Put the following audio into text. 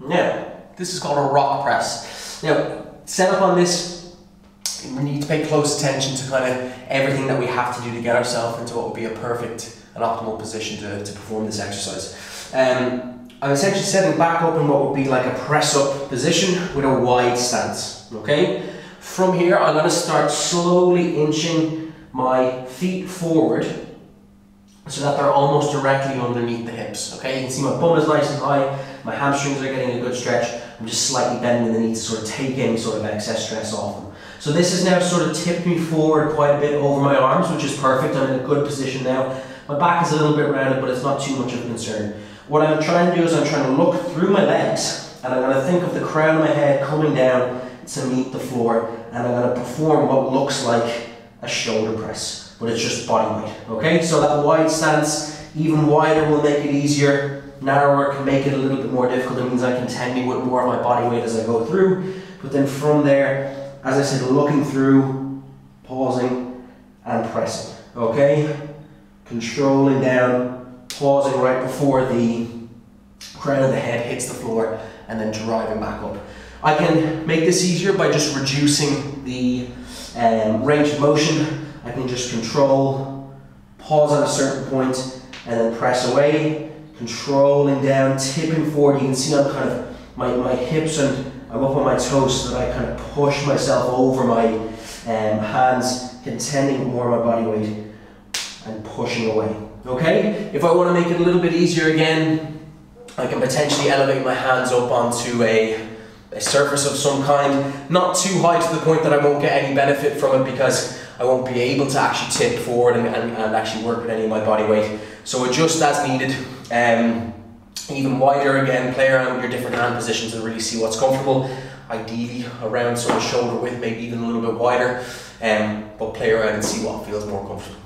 Now, this is called a rock press. Now, set up on this, we need to pay close attention to kind of everything that we have to do to get ourselves into what would be a perfect and optimal position to, to perform this exercise. Um, I'm essentially setting back up in what would be like a press up position with a wide stance, okay? From here, I'm gonna start slowly inching my feet forward so that they're almost directly underneath the hips. Okay, you can see my bum is nice and high, my hamstrings are getting a good stretch. I'm just slightly bending the knee to sort of take any sort of excess stress off them. So this has now sort of tipped me forward quite a bit over my arms, which is perfect. I'm in a good position now. My back is a little bit rounded, but it's not too much of a concern. What I'm trying to do is I'm trying to look through my legs, and I'm to think of the crown of my head coming down to meet the floor, and I'm going to perform what looks like a shoulder press but it's just body weight. Okay, so that wide stance, even wider will make it easier. Narrower can make it a little bit more difficult. It means I can tend with more of my body weight as I go through. But then from there, as I said, looking through, pausing, and pressing. Okay, controlling down, pausing right before the crown of the head hits the floor, and then driving back up. I can make this easier by just reducing the um, range of motion Just control, pause at a certain point, and then press away, controlling down, tipping forward. You can see I'm kind of, my, my hips and I'm up on my toes so that I kind of push myself over my um, hands, contending more of my body weight and pushing away. Okay? If I want to make it a little bit easier again, I can potentially elevate my hands up onto a, a surface of some kind, not too high to the point that I won't get any benefit from it because I won't be able to actually tip forward and, and, and actually work with any of my body weight. So adjust as needed. Um, even wider again, play around with your different hand positions and really see what's comfortable. Ideally around sort of shoulder width, maybe even a little bit wider. Um, but play around and see what feels more comfortable.